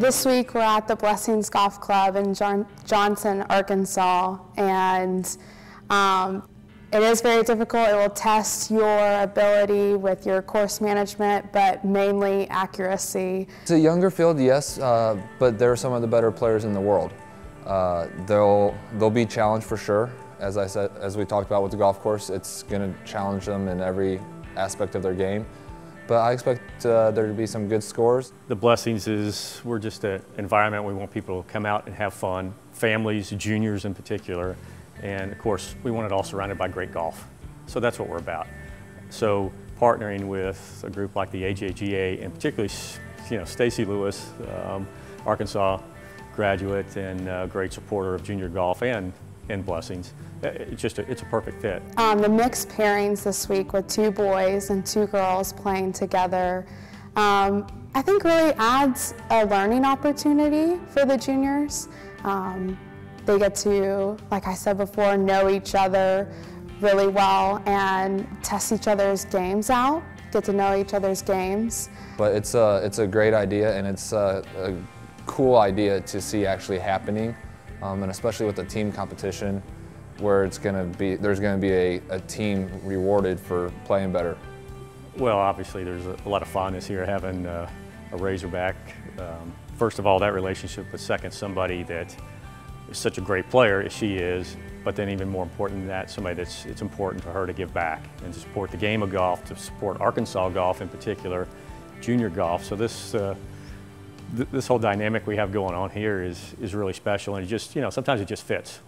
This week we're at the Blessings Golf Club in John Johnson, Arkansas, and um, it is very difficult. It will test your ability with your course management, but mainly accuracy. It's a younger field, yes, uh, but they're some of the better players in the world. Uh, they'll they'll be challenged for sure. As I said, as we talked about with the golf course, it's going to challenge them in every aspect of their game. But I expect uh, there to be some good scores. The blessings is we're just an environment we want people to come out and have fun, families, juniors in particular, and of course we want it all surrounded by great golf. So that's what we're about. So partnering with a group like the AJGA and particularly you know Stacy Lewis, um, Arkansas graduate and a great supporter of junior golf and and blessings. Uh, it's just a, it's a perfect fit. Um, the mixed pairings this week with two boys and two girls playing together, um, I think really adds a learning opportunity for the juniors. Um, they get to, like I said before, know each other really well and test each other's games out, get to know each other's games. But it's a, it's a great idea and it's a, a cool idea to see actually happening um, and especially with the team competition where it's going to be there's going to be a, a, team rewarded for playing better. Well, obviously there's a, lot of fondness here having uh, a Razorback. Um, first of all, that relationship, but second, somebody that is such a great player as she is, but then even more important than that, somebody that's it's important for her to give back and to support the game of golf, to support Arkansas golf in particular, junior golf. So this. Uh, this whole dynamic we have going on here is, is really special and it just, you know, sometimes it just fits.